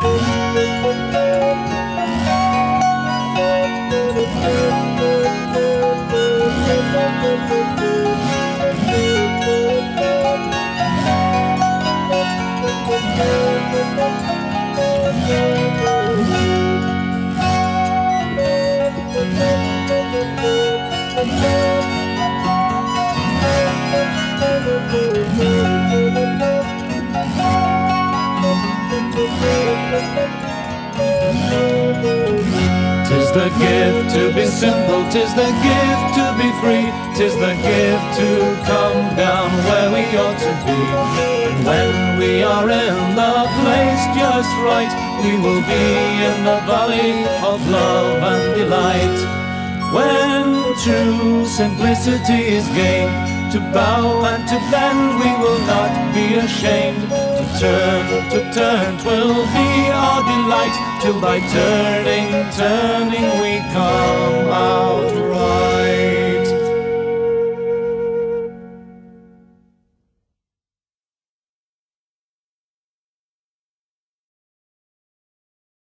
Oh, Tis the gift to be simple, tis the gift to be free, tis the gift to come down where we ought to be. And when we are in the place just right, we will be in the valley of love and delight. When true simplicity is gained, to bow and to bend we will not be ashamed. To turn, to turn, twill till by turning, turning we come.